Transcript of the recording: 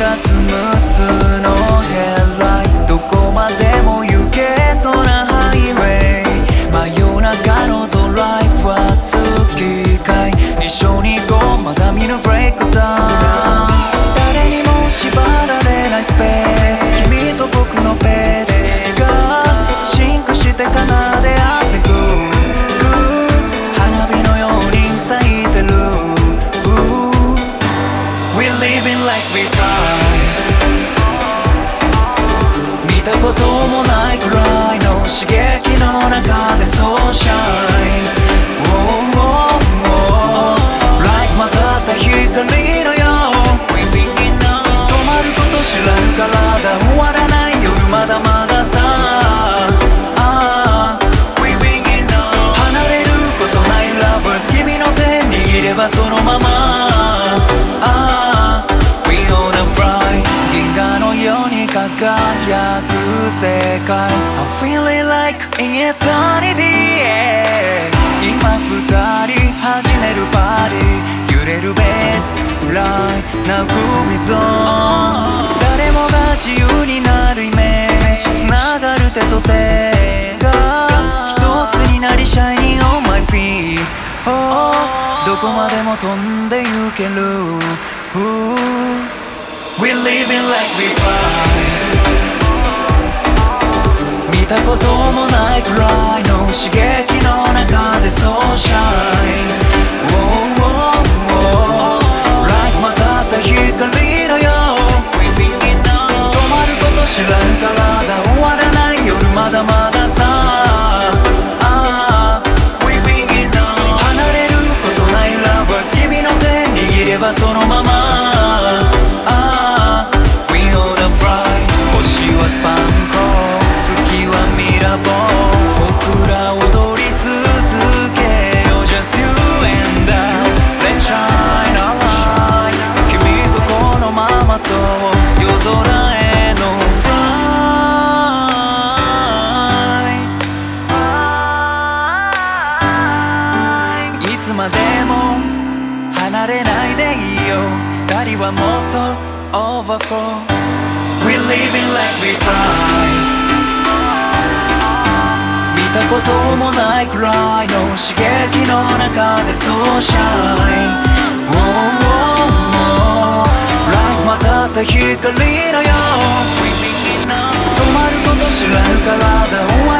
ラスムスのヘッたこともないくらいの刺激の中で So shine 界 I feel it like in eternity yeah 今二人始めるパーティー揺れるベースラインなグミゾーン誰もが自由になるイメージ繋がる手と手が一つになり Shining on my feet oh どこまでも飛んで行ける Ooh We're living like we fly たこともないくらいの刺激の中で So shine oh, oh, oh. Like またった光のよう止まること知らぬからだ終わらない夜まだまださ離れることない Lovers 君の手握ればそのまま空への fly いつまでも離れないでいいよ二人はもっと overflow We're living like we fly 見たこともないくらいの刺激の中で So shine oh, oh, oh. た光のよう止まること知らぬ体を